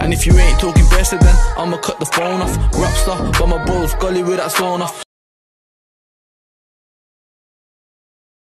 And if you ain't talking better then I'ma cut the phone off. Rap but my balls gully with that stone off